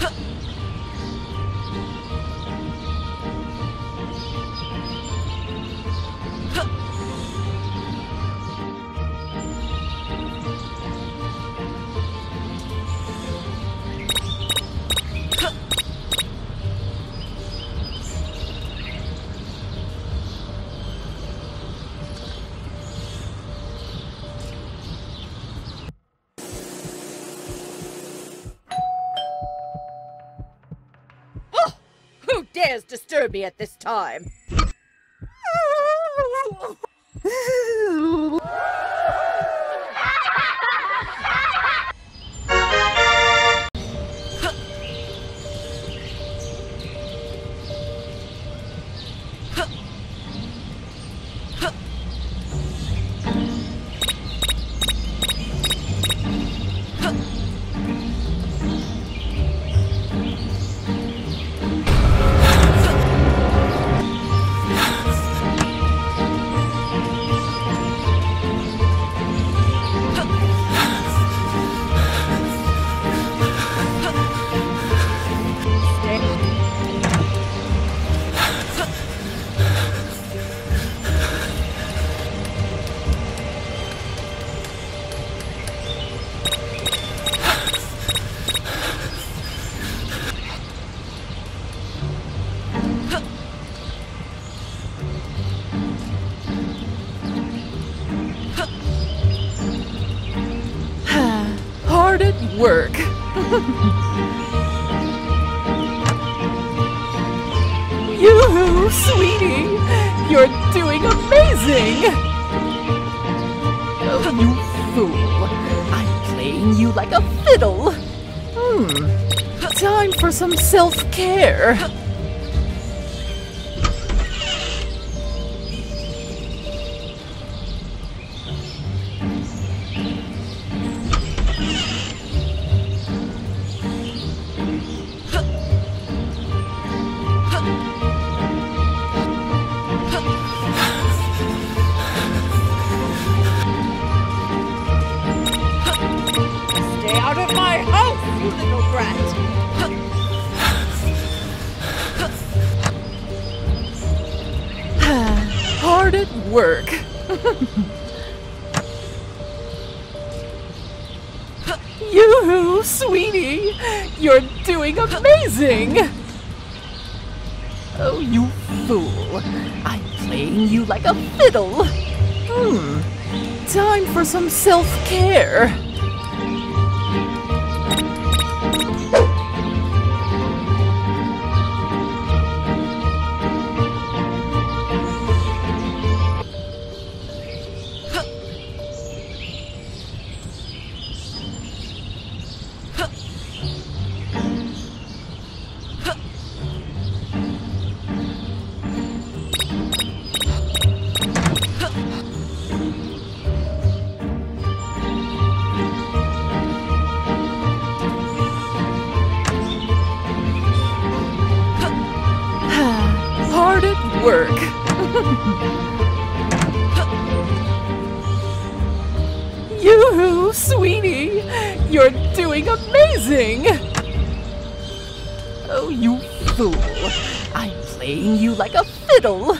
はっ。Dares disturb me at this time? Work. Yoo-hoo, sweetie! You're doing amazing! Oh, you fool. I'm playing you like a fiddle. Hmm. Time for some self-care. Work. Yoo-hoo, sweetie! You're doing amazing! Oh, you fool. I'm playing you like a fiddle. Hmm. Time for some self-care. work. Yoo-hoo, sweetie! You're doing amazing! Oh, you fool! I'm playing you like a fiddle!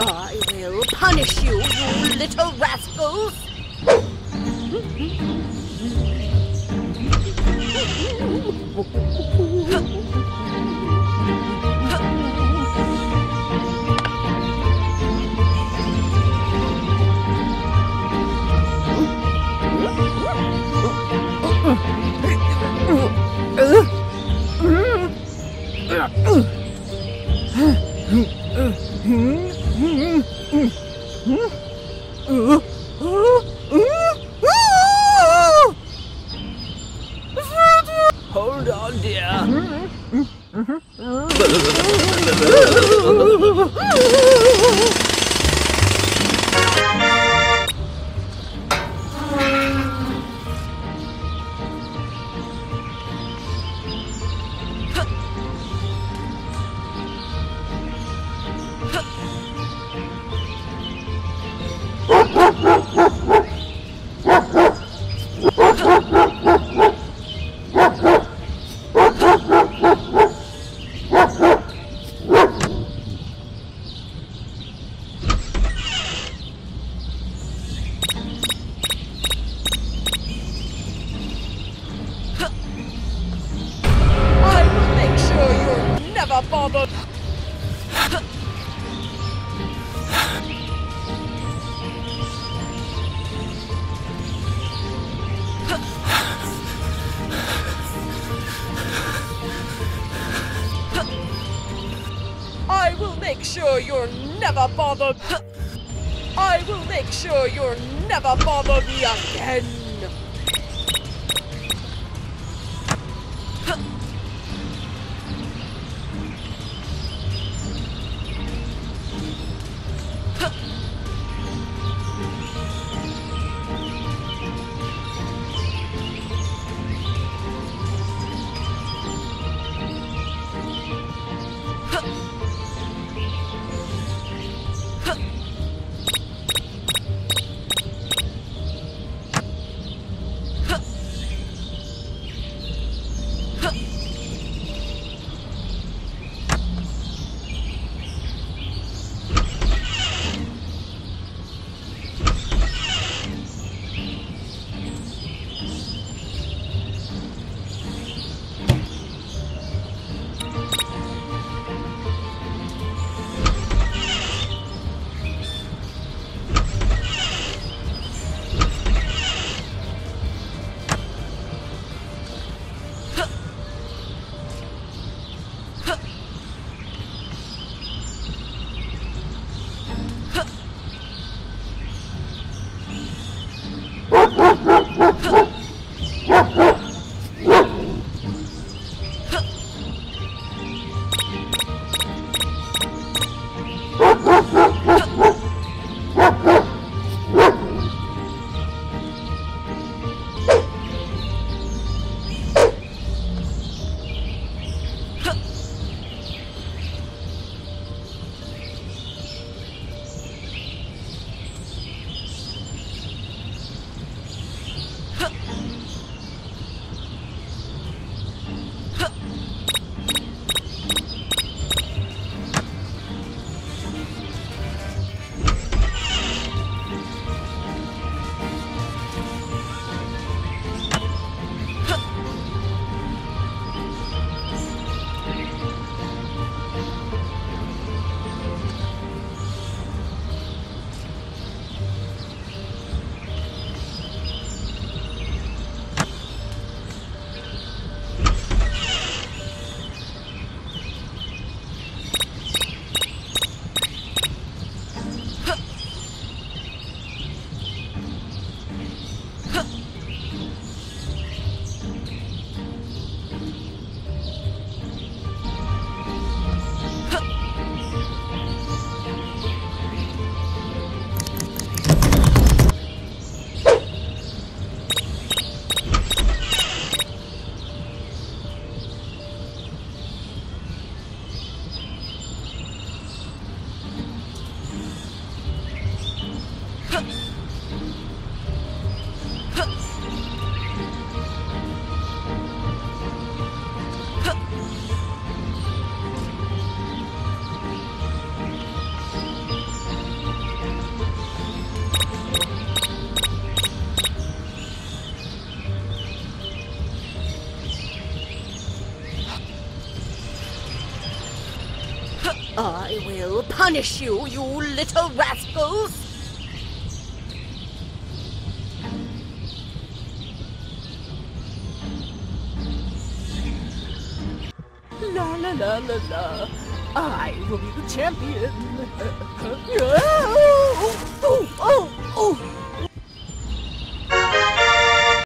I will punish you, you little rascals! Hold on, dear. You're! I will make sure you're never bothered! I will make sure you're never bother me again! Punish you, you little rascals! La la la la la. I will be the champion. Oh, oh, oh. oh.